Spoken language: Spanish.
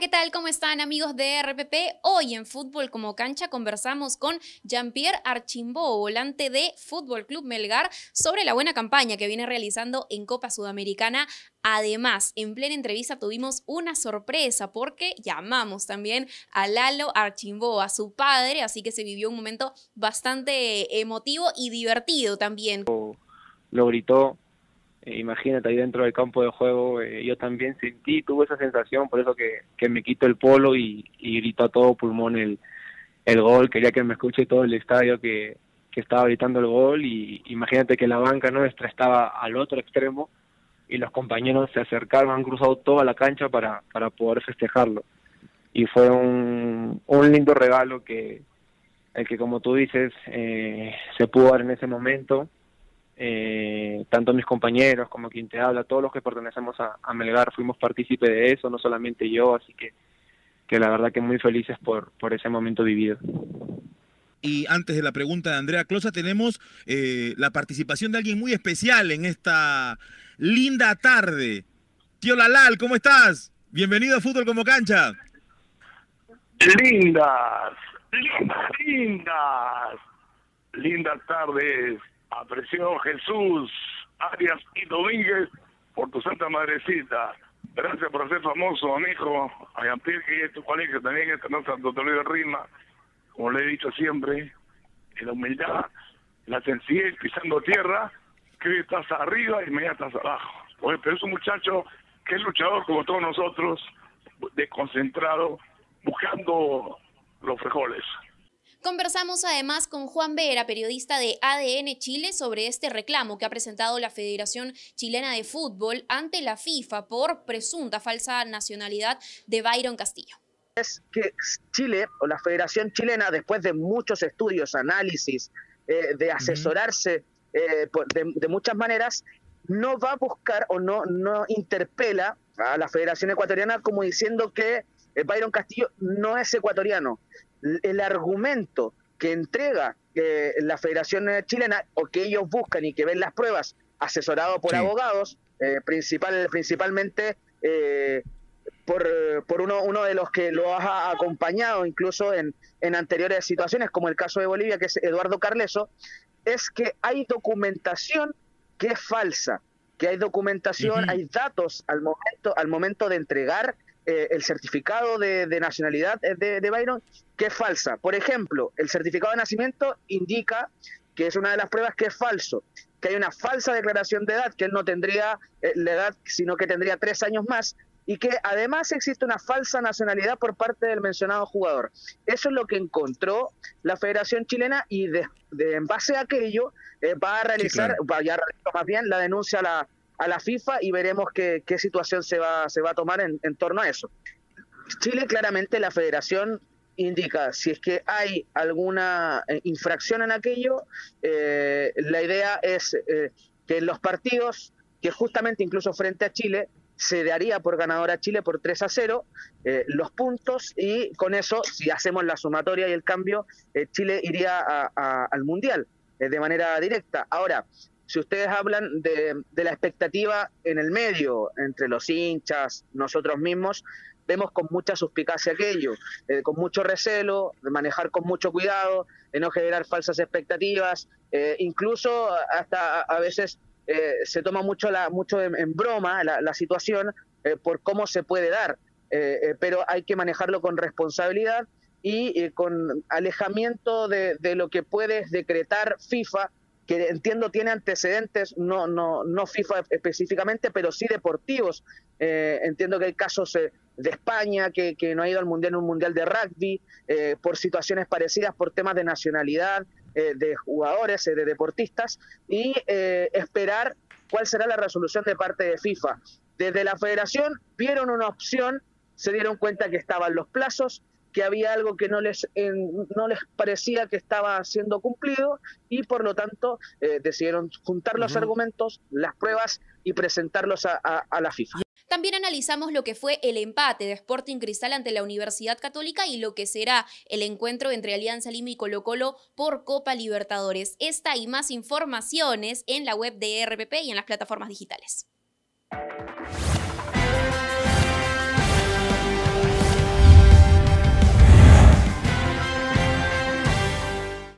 ¿qué tal? ¿Cómo están amigos de RPP? Hoy en Fútbol como Cancha conversamos con Jean-Pierre Archimbó, volante de Fútbol Club Melgar, sobre la buena campaña que viene realizando en Copa Sudamericana. Además, en plena entrevista tuvimos una sorpresa porque llamamos también a Lalo Archimbó, a su padre, así que se vivió un momento bastante emotivo y divertido también. Lo gritó imagínate ahí dentro del campo de juego, eh, yo también sentí, tuve esa sensación, por eso que, que me quito el polo y, y grito a todo pulmón el, el gol, quería que me escuche todo el estadio que, que estaba gritando el gol y imagínate que la banca nuestra estaba al otro extremo y los compañeros se acercaron, han cruzado toda la cancha para, para poder festejarlo. Y fue un, un lindo regalo que, el que como tú dices, eh, se pudo dar en ese momento eh, tanto mis compañeros como quien te habla, todos los que pertenecemos a, Melgar fuimos partícipes de eso, no solamente yo, así que, que la verdad que muy felices por, por ese momento vivido. Y antes de la pregunta de Andrea Closa, tenemos eh, la participación de alguien muy especial en esta linda tarde. Tío Lalal, ¿cómo estás? Bienvenido a Fútbol como Cancha. Lindas, lindas, lindas, lindas tardes Aprecio Jesús, Arias y Domínguez por tu santa madrecita. Gracias por ser famoso, amigo. A que es tu colegio también, es no Santo Toledo Rima. Como le he dicho siempre, en la humildad, la sencillez, pisando tierra, que estás arriba y media estás abajo. Pues, pero es un muchacho que es luchador como todos nosotros, desconcentrado, buscando los frijoles. Conversamos además con Juan Vera, periodista de ADN Chile, sobre este reclamo que ha presentado la Federación Chilena de Fútbol ante la FIFA por presunta falsa nacionalidad de Byron Castillo. Es que Chile o la Federación Chilena, después de muchos estudios, análisis, eh, de asesorarse eh, de, muchas maneras, no va a buscar o no, no interpela a la Federación Ecuatoriana como diciendo que eh, Byron Castillo no es ecuatoriano el argumento que entrega eh, la Federación Chilena o que ellos buscan y que ven las pruebas asesorado por abogados, eh, principal, principalmente eh, por, por uno, uno de los que lo ha acompañado incluso en, en anteriores situaciones, como el caso de Bolivia, que es Eduardo Carleso, es que hay documentación que es falsa, que hay documentación, hay datos al momento, al momento de entregar eh, el certificado de, nacionalidad de, de, Byron, que es falsa. Por ejemplo, el certificado de nacimiento indica que es una de las pruebas que es falso, que hay una falsa declaración de edad, que él no tendría eh, la edad, sino que tendría tres años más, y que además existe una falsa nacionalidad por parte del mencionado jugador. Eso es lo que encontró la Federación Chilena y de, en base a aquello eh, va a realizar, va a más bien la denuncia a la, a la FIFA y veremos qué, situación se va, se va a tomar en, en, torno a eso. Chile claramente la federación indica si es que hay alguna eh, infracción en aquello, eh, la idea es eh, que los partidos, que justamente incluso frente a Chile, se daría por ganador a Chile por 3 a 0 los puntos y con eso, si hacemos la sumatoria y el cambio, Chile iría al Mundial de manera directa. Ahora, si ustedes hablan de, la expectativa en el medio, entre los hinchas, nosotros mismos, vemos con mucha suspicacia aquello, eh, con mucho recelo, manejar con mucho cuidado, de no generar falsas expectativas, eh, incluso hasta a veces eh, se toma mucho, la, mucho en, broma la, situación por cómo se puede dar, pero hay que manejarlo con responsabilidad y con alejamiento de, de lo que puede decretar FIFA que entiendo tiene antecedentes, no, no, no FIFA específicamente, pero sí deportivos. Eh, entiendo que hay casos eh, de España que, que, no ha ido al mundial un mundial de rugby eh, por situaciones parecidas, por temas de nacionalidad, de jugadores, de deportistas, y esperar cuál será la resolución de parte de FIFA. Desde la federación vieron una opción, se dieron cuenta que estaban los plazos, que había algo que no les, no les parecía que estaba siendo cumplido y por lo tanto eh, decidieron juntar los argumentos, las pruebas y presentarlos a, la FIFA. También analizamos lo que fue el empate de Sporting Cristal ante la Universidad Católica y lo que será el encuentro entre Alianza Lima y Colo Colo por Copa Libertadores. Esta y más informaciones en la web de RPP y en las plataformas digitales.